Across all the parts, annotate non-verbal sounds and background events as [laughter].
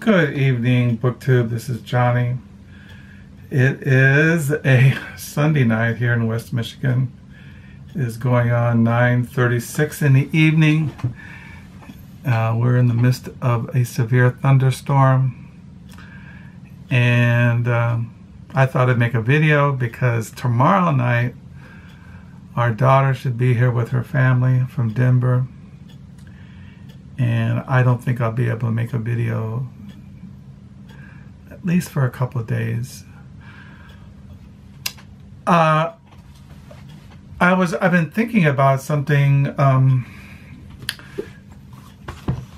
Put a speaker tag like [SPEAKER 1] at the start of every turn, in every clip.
[SPEAKER 1] Good evening, BookTube. This is Johnny. It is a Sunday night here in West Michigan. It is going on 9.36 in the evening. Uh, we're in the midst of a severe thunderstorm. And um, I thought I'd make a video because tomorrow night our daughter should be here with her family from Denver. And I don't think I'll be able to make a video at least for a couple of days. Uh, I was I've been thinking about something um,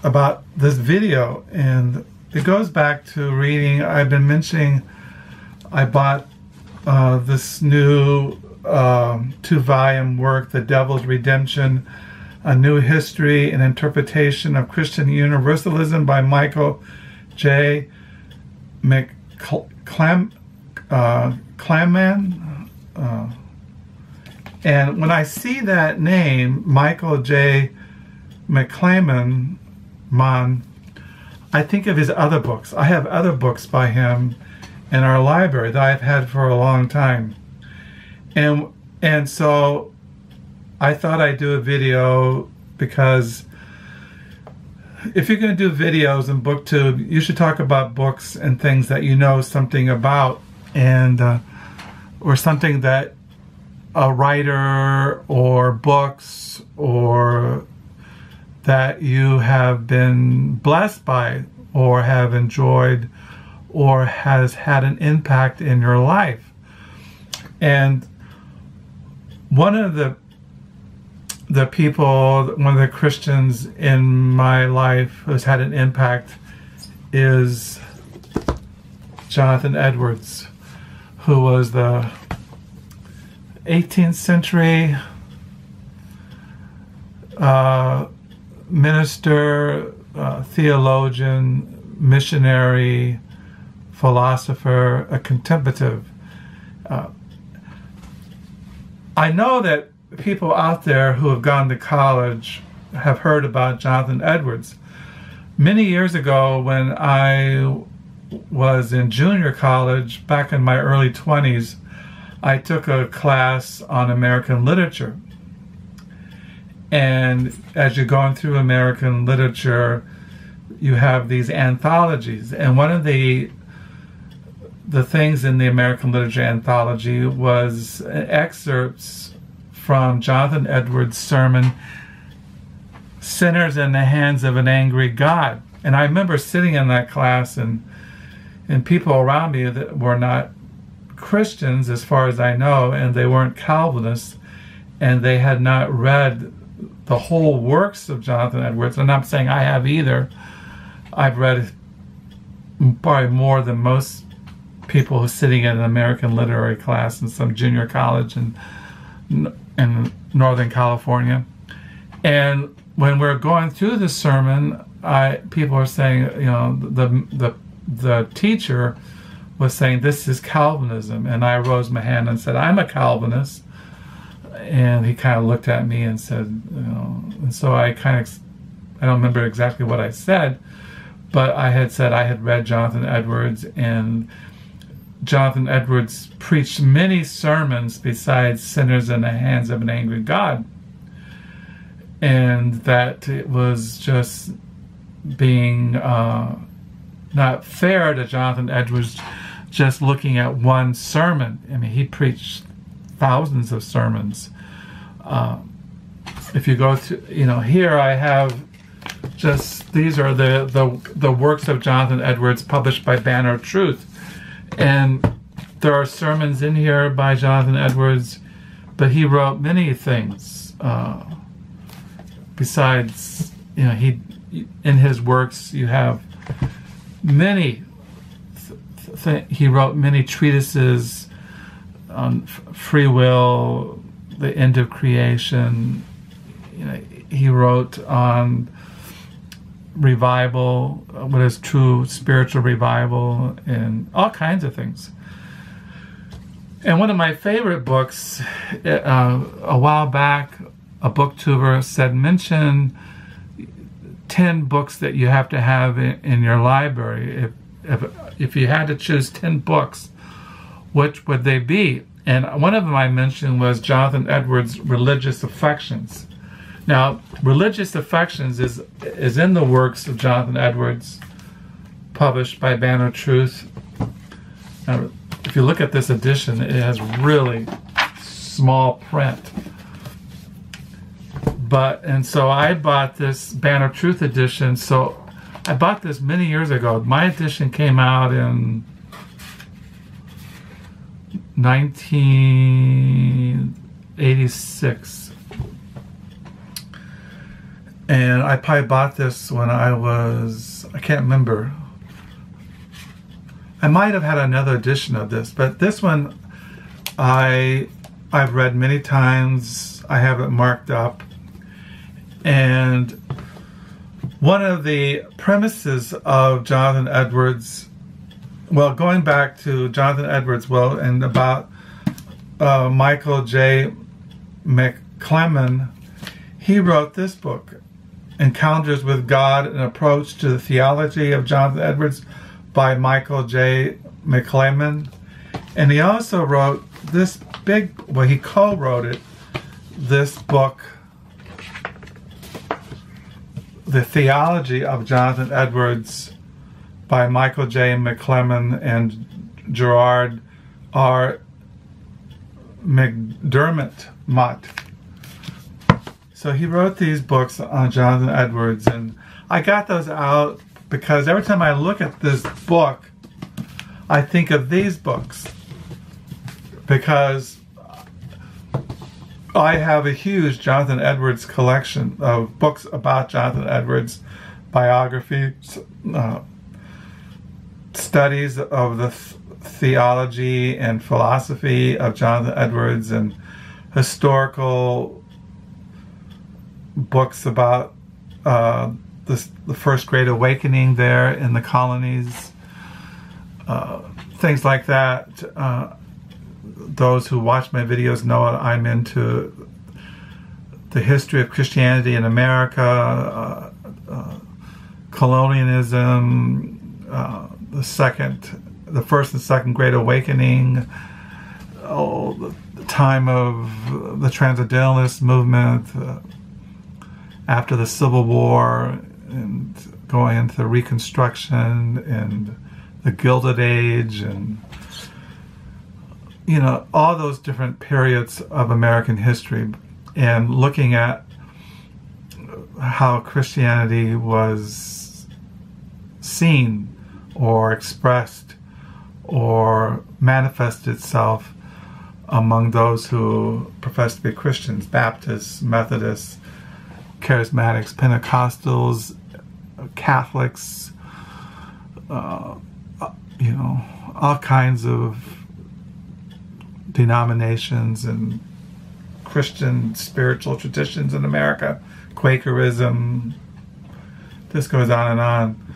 [SPEAKER 1] about this video, and it goes back to reading. I've been mentioning I bought uh, this new um, two-volume work, The Devil's Redemption: A New History and Interpretation of Christian Universalism by Michael J. McClam, uh, Clamman. Uh, and when I see that name, Michael J. McClaman, Mon, I think of his other books. I have other books by him in our library that I've had for a long time. And and so I thought I'd do a video because if you're going to do videos in booktube you should talk about books and things that you know something about and uh, or something that a writer or books or that you have been blessed by or have enjoyed or has had an impact in your life. And one of the the people, one of the Christians in my life who's had an impact is Jonathan Edwards, who was the 18th century uh, minister, uh, theologian, missionary, philosopher, a contemplative. Uh, I know that people out there who have gone to college have heard about Jonathan Edwards. Many years ago, when I was in junior college, back in my early 20s, I took a class on American literature. And as you're going through American literature, you have these anthologies. And one of the the things in the American literature anthology was excerpts from Jonathan Edwards' sermon, Sinners in the Hands of an Angry God. And I remember sitting in that class and and people around me that were not Christians, as far as I know, and they weren't Calvinists, and they had not read the whole works of Jonathan Edwards. And I'm saying I have either. I've read probably more than most people sitting in an American literary class in some junior college and in Northern California. And when we're going through the sermon, I people are saying, you know, the the the teacher was saying this is Calvinism, and I rose my hand and said I'm a Calvinist, and he kind of looked at me and said, you know, and so I kind of I don't remember exactly what I said, but I had said I had read Jonathan Edwards and Jonathan Edwards preached many sermons besides Sinners in the Hands of an Angry God. And that it was just being uh, not fair to Jonathan Edwards just looking at one sermon. I mean, he preached thousands of sermons. Uh, if you go to, you know, here I have just these are the, the the works of Jonathan Edwards published by Banner Truth and there are sermons in here by Jonathan Edwards, but he wrote many things. Uh, besides, you know, he in his works you have many. Th- th- he wrote many treatises on f- free will, the end of creation. You know, he wrote on revival, what is true spiritual revival, and all kinds of things. And one of my favorite books, uh, a while back, a booktuber said, mention 10 books that you have to have in, in your library. If, if, if you had to choose 10 books, which would they be? And one of them I mentioned was Jonathan Edwards' Religious Affections. Now, Religious Affections is, is in the works of Jonathan Edwards, published by Banner Truth. Now, if you look at this edition, it has really small print. But, and so I bought this Banner Truth edition. So I bought this many years ago. My edition came out in 1986. And I probably bought this when I was, I can't remember. I might have had another edition of this, but this one I I've read many times. I have it marked up. And one of the premises of Jonathan Edwards, well, going back to Jonathan Edwards, well, and about uh, Michael J. McClellan, he wrote this book, Encounters with God, an approach to the theology of Jonathan Edwards by Michael J. McClellan. And he also wrote this big, well, he co-wrote it, this book, The Theology of Jonathan Edwards by Michael J. McClellan and Gerald R. McDermott Mott. So he wrote these books on Jonathan Edwards, and I got those out because every time I look at this book, I think of these books because I have a huge Jonathan Edwards collection of books about Jonathan Edwards, biographies, uh, studies of the th theology and philosophy of Jonathan Edwards, and historical books about uh, the, the first Great Awakening there in the colonies, uh, things like that. Uh, those who watch my videos know I'm into the history of Christianity in America, uh, uh, colonialism, uh, the second, the first and second Great Awakening, oh, the time of the Transcendentalist movement, after the Civil War, and going into Reconstruction and the Gilded Age and you know, all those different periods of American history and looking at how Christianity was seen or expressed or manifested itself among those who profess to be Christians, Baptists, Methodists, Charismatics, Pentecostals, Catholics, uh, you know, all kinds of denominations and Christian spiritual traditions in America, Quakerism, this goes on and on.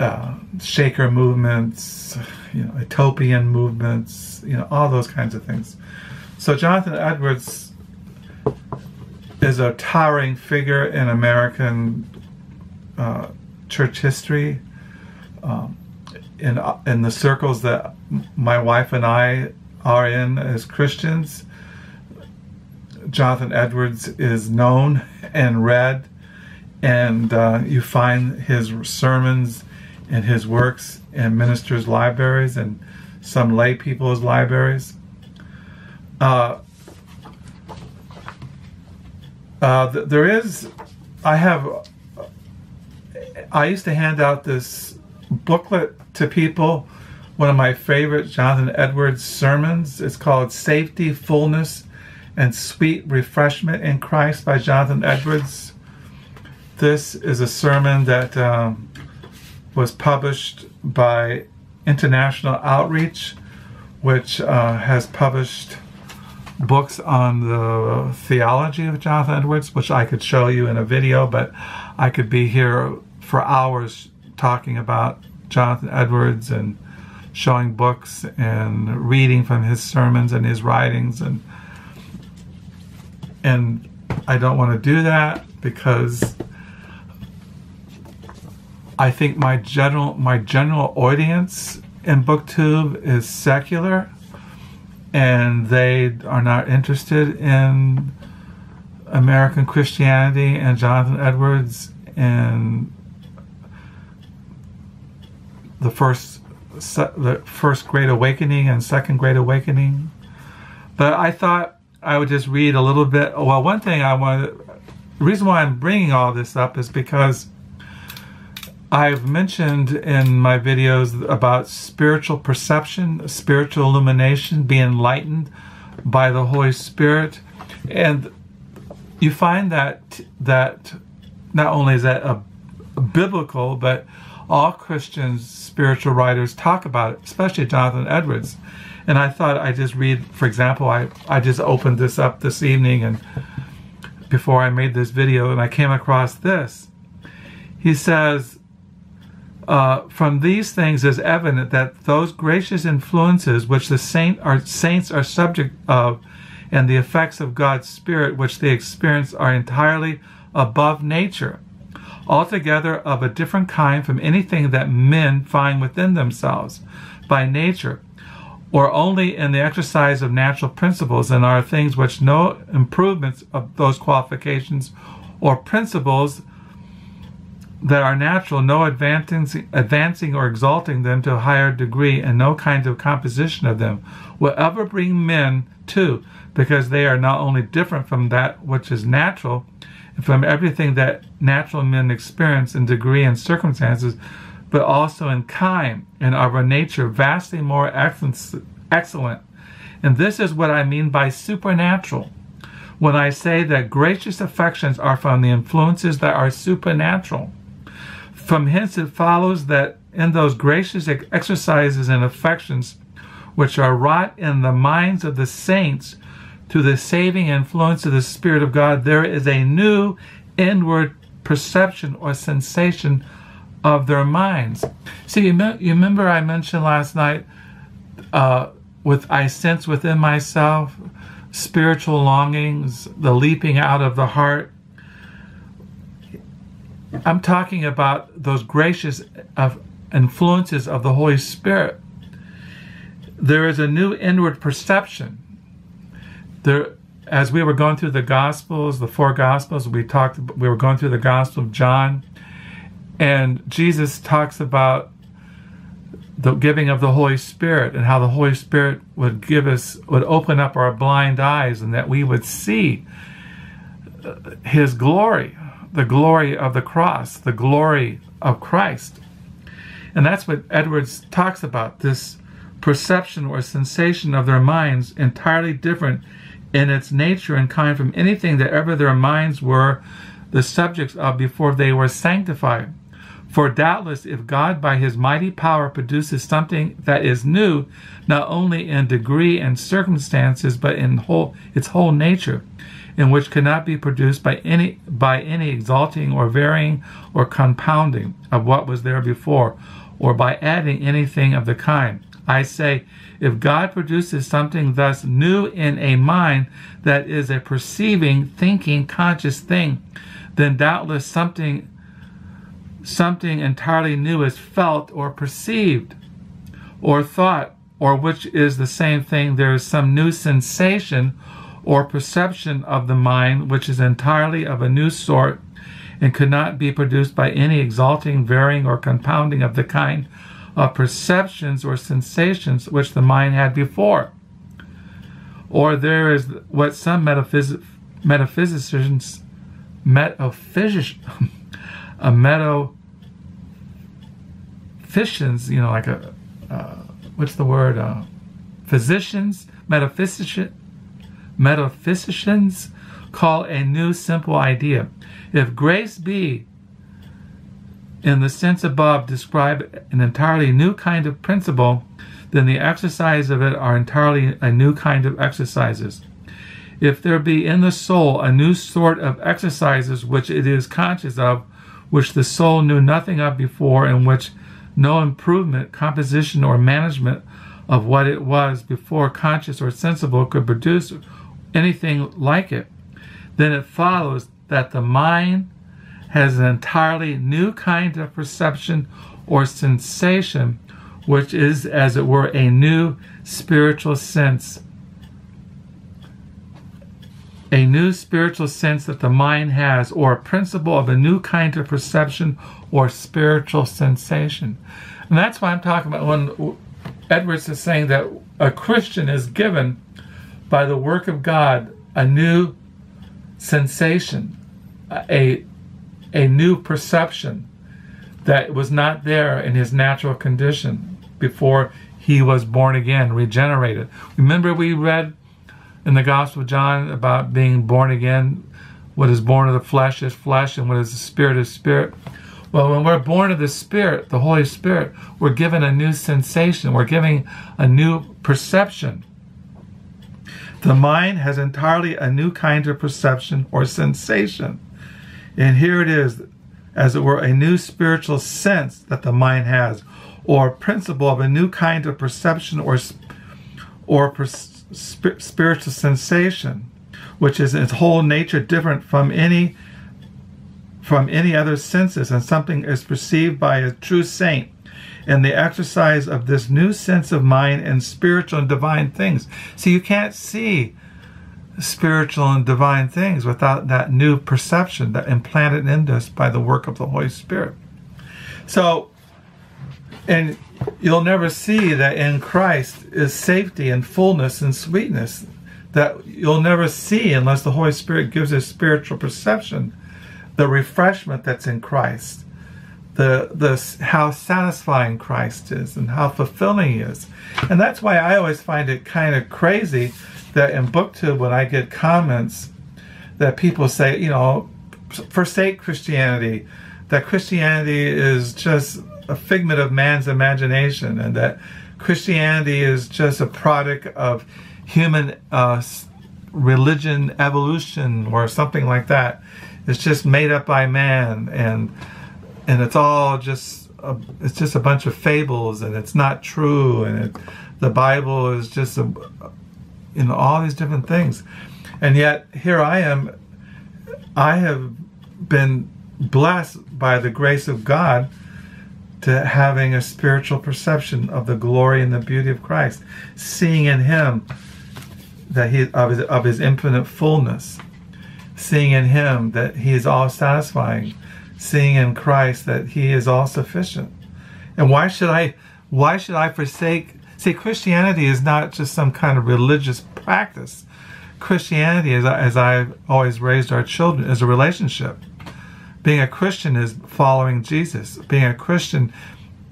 [SPEAKER 1] Uh, Shaker movements, you know, utopian movements, you know, all those kinds of things. So Jonathan Edwards is a towering figure in American uh, church history. Um, in in the circles that my wife and I are in as Christians. Jonathan Edwards is known and read, and uh, you find his sermons and his works in ministers' libraries and some lay people's libraries. Uh, uh, th there is, I have, I used to hand out this booklet to people one of my favorite Jonathan Edwards sermons. It's called Safety, Fullness, and Sweet Refreshment in Christ by Jonathan Edwards. This is a sermon that um, was published by International Outreach, which uh, has published books on the theology of Jonathan Edwards, which I could show you in a video, but I could be here for hours talking about Jonathan Edwards and showing books and reading from his sermons and his writings. And and I don't want to do that because I think my general my general audience in booktube is secular and they are not interested in American Christianity and Jonathan Edwards and the first the first Great Awakening and second Great Awakening. But I thought I would just read a little bit. Well, one thing I want the reason why I'm bringing all this up is because I've mentioned in my videos about spiritual perception, spiritual illumination, being enlightened by the Holy Spirit, and you find that that not only is that a, a biblical, but all Christians, spiritual writers talk about it, especially Jonathan Edwards. And I thought I'd just read, for example, I, I just opened this up this evening and before I made this video and I came across this. He says, uh, from these things is evident that those gracious influences which the saint are, saints are subject of and the effects of God's Spirit which they experience are entirely above nature altogether of a different kind from anything that men find within themselves by nature, or only in the exercise of natural principles, and are things which no improvements of those qualifications or principles that are natural, no advancing, advancing or exalting them to a higher degree, and no kind of composition of them will ever bring men to, because they are not only different from that which is natural, from everything that natural men experience in degree and circumstances, but also in kind and of a nature vastly more excellent. And this is what I mean by supernatural. When I say that gracious affections are from the influences that are supernatural. From hence it follows that in those gracious exercises and affections which are wrought in the minds of the saints through the saving influence of the Spirit of God, there is a new inward perception or sensation of their minds. See, you, you remember I mentioned last night uh, with I sense within myself spiritual longings, the leaping out of the heart. I'm talking about those gracious influences of the Holy Spirit. There is a new inward perception there as we were going through the gospels the four gospels we talked we were going through the gospel of john and jesus talks about the giving of the holy spirit and how the holy spirit would give us would open up our blind eyes and that we would see uh, his glory the glory of the cross the glory of christ and that's what edwards talks about this perception or sensation of their minds entirely different in its nature and kind from anything that ever their minds were the subjects of before they were sanctified. For doubtless, if God by his mighty power produces something that is new, not only in degree and circumstances, but in whole its whole nature, in which cannot be produced by any by any exalting or varying or compounding of what was there before, or by adding anything of the kind. I say, if God produces something thus new in a mind that is a perceiving, thinking, conscious thing, then doubtless something something entirely new is felt or perceived or thought, or which is the same thing, there is some new sensation or perception of the mind which is entirely of a new sort and could not be produced by any exalting, varying, or compounding of the kind of perceptions or sensations which the mind had before. Or there is what some metaphys- metaphysicians, [laughs] a metaphysicians, you know, like a, uh, what's the word? Uh, physicians, metaphysicians, metaphysicians call a new simple idea. If grace be in the sense above describe an entirely new kind of principle, then the exercise of it are entirely a new kind of exercises. If there be in the soul a new sort of exercises which it is conscious of, which the soul knew nothing of before, and which no improvement, composition, or management of what it was before conscious or sensible could produce anything like it, then it follows that the mind has an entirely new kind of perception or sensation, which is, as it were, a new spiritual sense. A new spiritual sense that the mind has, or a principle of a new kind of perception or spiritual sensation. And that's why I'm talking about when Edwards is saying that a Christian is given by the work of God a new sensation, a, a new perception that was not there in his natural condition before he was born again, regenerated. Remember, we read in the Gospel of John about being born again. What is born of the flesh is flesh, and what is the spirit is spirit. Well, when we're born of the Spirit, the Holy Spirit, we're given a new sensation, we're giving a new perception. The mind has entirely a new kind of perception or sensation. And here it is, as it were, a new spiritual sense that the mind has, or principle of a new kind of perception or, or per, sp- spiritual sensation, which is in its whole nature different from any from any other senses, and something is perceived by a true saint in the exercise of this new sense of mind and spiritual and divine things. See, you can't see spiritual and divine things without that new perception that implanted into us by the work of the Holy Spirit. So, and you'll never see that in Christ is safety and fullness and sweetness that you'll never see unless the Holy Spirit gives us spiritual perception the refreshment that's in Christ, the the how satisfying Christ is and how fulfilling he is. And that's why I always find it kind of crazy that in booktube when I get comments that people say, you know, forsake Christianity, that Christianity is just a figment of man's imagination and that Christianity is just a product of human uh, religion evolution or something like that it's just made up by man and and it's all just a, it's just a bunch of fables and it's not true and it, the bible is just a, you know all these different things. And yet here i am i have been blessed by the grace of god to having a spiritual perception of the glory and the beauty of christ seeing in him that he of his, of his infinite fullness seeing in Him that He is all satisfying, seeing in Christ that He is all sufficient. And why should I? Why should I forsake? See, Christianity is not just some kind of religious practice. Christianity, as, I, as I've always raised our children, is a relationship. Being a Christian is following Jesus. Being a Christian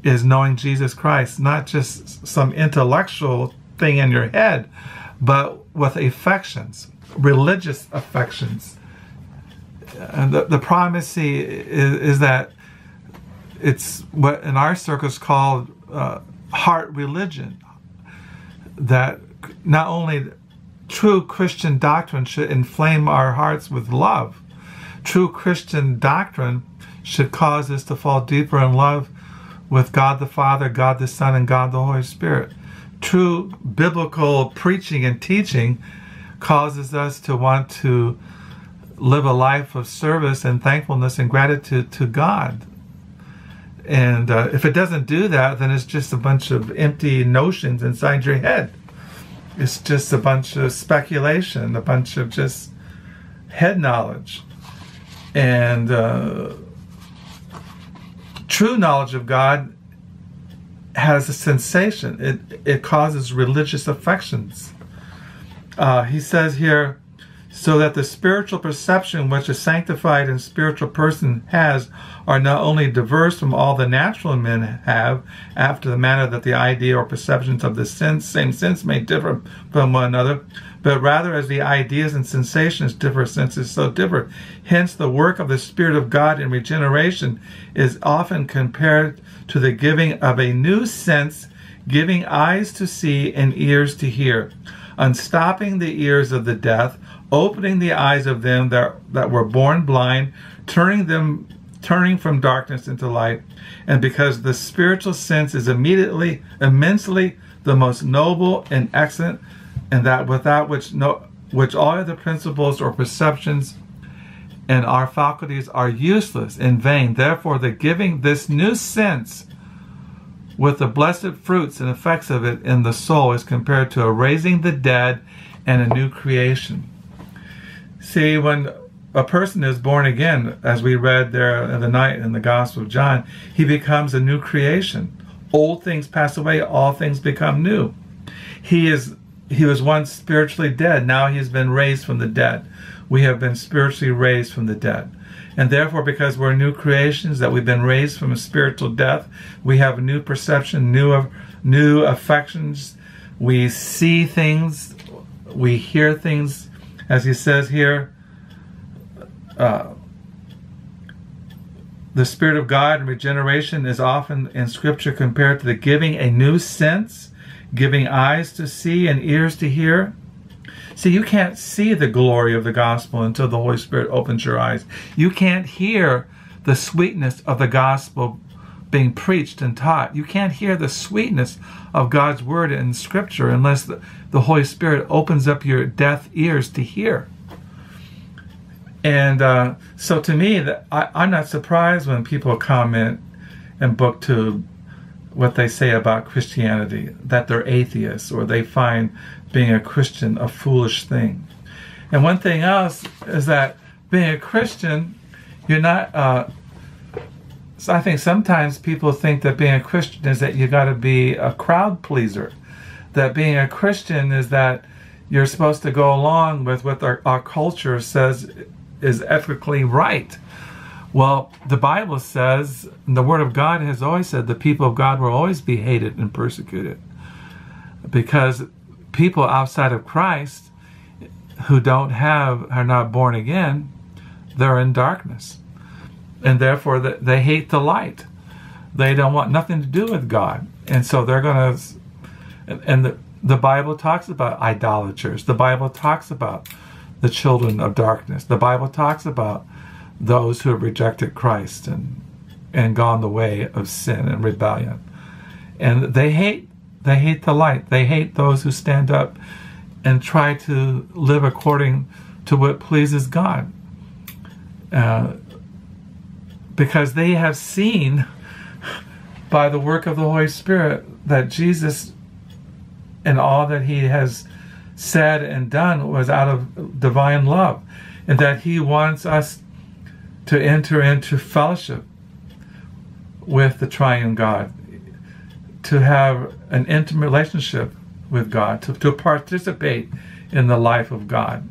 [SPEAKER 1] is knowing Jesus Christ, not just some intellectual thing in your head, but with affections, religious affections. And the, the primacy is, is that it's what in our circles called uh, heart religion. That not only true Christian doctrine should inflame our hearts with love, true Christian doctrine should cause us to fall deeper in love with God the Father, God the Son, and God the Holy Spirit. True biblical preaching and teaching causes us to want to live a life of service and thankfulness and gratitude to God. And uh, if it doesn't do that, then it's just a bunch of empty notions inside your head. It's just a bunch of speculation, a bunch of just head knowledge. And uh, true knowledge of God has a sensation, it, it causes religious affections uh, he says here, so that the spiritual perception which a sanctified and spiritual person has are not only diverse from all the natural men have, after the manner that the idea or perceptions of the sense, same sense may differ from one another, but rather as the ideas and sensations differ, senses so differ. Hence, the work of the Spirit of God in regeneration is often compared to the giving of a new sense, giving eyes to see and ears to hear unstopping the ears of the deaf, opening the eyes of them that, that were born blind, turning them turning from darkness into light, and because the spiritual sense is immediately, immensely the most noble and excellent, and that without which no which all other principles or perceptions and our faculties are useless in vain. Therefore, the giving this new sense with the blessed fruits and effects of it in the soul is compared to a raising the dead and a new creation. See, when a person is born again, as we read there in the night in the Gospel of John, he becomes a new creation. Old things pass away, all things become new. He is he was once spiritually dead, now he has been raised from the dead. We have been spiritually raised from the dead. And therefore, because we're new creations, that we've been raised from a spiritual death, we have a new perception, new new affections. We see things, we hear things, as he says here. Uh, the Spirit of God and regeneration is often in Scripture compared to the giving a new sense, giving eyes to see and ears to hear. See, you can't see the glory of the gospel until the Holy Spirit opens your eyes. You can't hear the sweetness of the gospel being preached and taught. You can't hear the sweetness of God's word in Scripture unless the, the Holy Spirit opens up your deaf ears to hear. And uh, so to me, that I, I'm not surprised when people comment in BookTube what they say about Christianity, that they're atheists or they find being a Christian a foolish thing. And one thing else is that being a Christian, you're not. Uh, so I think sometimes people think that being a Christian is that you got to be a crowd pleaser. That being a Christian is that you're supposed to go along with what our, our culture says is ethically right. Well, the Bible says, the Word of God has always said, the people of God will always be hated and persecuted. Because people outside of Christ who don't have, are not born again, they're in darkness. And therefore, they hate the light. They don't want nothing to do with God. And so they're going to, and the, the Bible talks about idolaters. The Bible talks about the children of darkness. The Bible talks about those who have rejected Christ and and gone the way of sin and rebellion. And they hate they hate the light. They hate those who stand up and try to live according to what pleases God. Uh, because they have seen by the work of the Holy Spirit that Jesus and all that he has said and done was out of divine love, and that He wants us to enter into fellowship with the triune God, to have an intimate relationship with God, to, to participate in the life of God,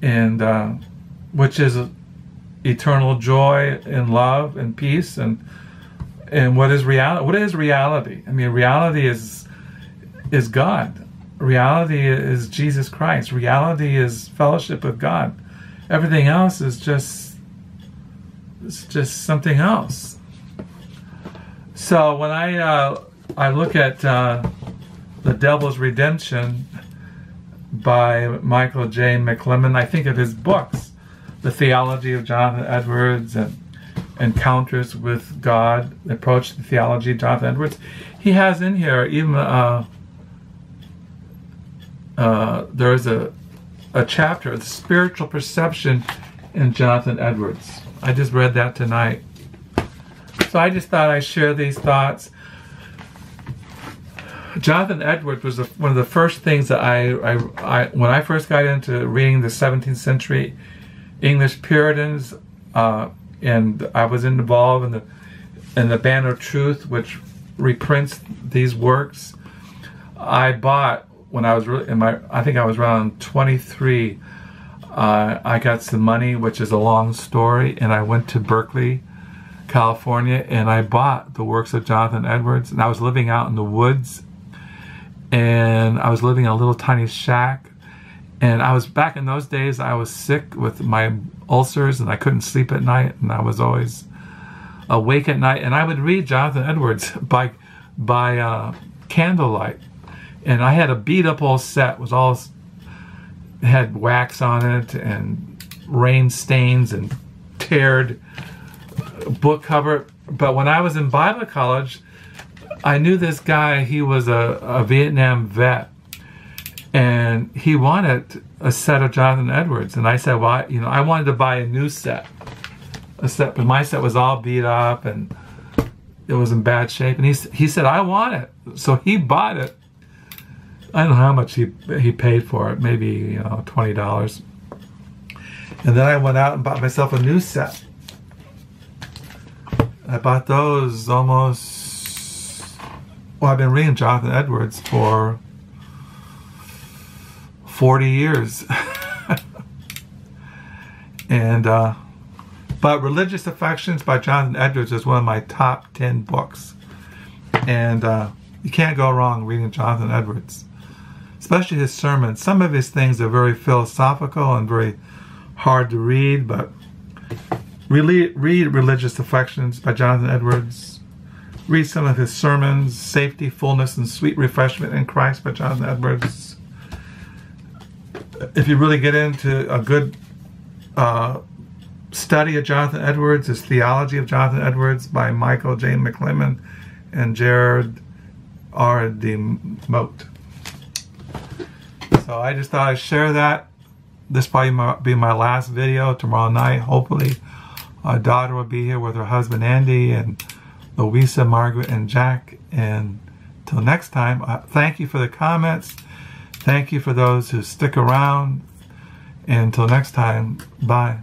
[SPEAKER 1] and uh, which is eternal joy and love and peace and and what is reality? What is reality? I mean, reality is is God reality is Jesus Christ. Reality is fellowship with God. Everything else is just it's just something else. So when I uh, I look at uh, the Devil's Redemption by Michael J. McClymond, I think of his books, The Theology of Jonathan Edwards and Encounters with God, Approach the Theology of Jonathan Edwards. He has in here even uh, uh, there's a a chapter, the spiritual perception in Jonathan Edwards. I just read that tonight. So I just thought I'd share these thoughts. Jonathan Edwards was one of the first things that I, I, I, when I first got into reading the 17th century English Puritans, uh, and I was involved in the in the Banner of Truth, which reprints these works. I bought when I was really in my, I think I was around 23. Uh, I got some money, which is a long story, and I went to Berkeley, California, and I bought the works of Jonathan Edwards. And I was living out in the woods, and I was living in a little tiny shack. And I was back in those days. I was sick with my ulcers, and I couldn't sleep at night, and I was always awake at night. And I would read Jonathan Edwards by by uh, candlelight and I had a beat up old set. Was all had wax on it and rain stains and teared book cover. But when I was in Bible college, I knew this guy. He was a, a Vietnam vet, and he wanted a set of Jonathan Edwards, and I said, "Well, you know, I wanted to buy a new set, a set, but my set was all beat up and it was in bad shape." And he he said, "I want it," so he bought it. I don't know how much he he paid for it, maybe you know twenty dollars. And then I went out and bought myself a new set. I bought those almost. Well, I've been reading Jonathan Edwards for 40 years. and, uh, but Religious Affections by Jonathan Edwards is one of my top 10 books. And uh, you can't go wrong reading Jonathan Edwards, especially his sermons. Some of his things are very philosophical and very hard to read, but really read Religious Affections by Jonathan Edwards. Read some of his sermons, Safety, Fullness, and Sweet Refreshment in Christ by Jonathan Edwards if you really get into a good uh, study of Jonathan Edwards, is Theology of Jonathan Edwards by Michael J. McClymond and Gerald R. McDermott. So I just thought I'd share that. This probably might be my last video tomorrow night. Hopefully, our daughter will be here with her husband Andy and Louisa, Margaret, and Jack. And till next time, uh, thank you for the comments. Thank you for those who stick around. Until next time, bye.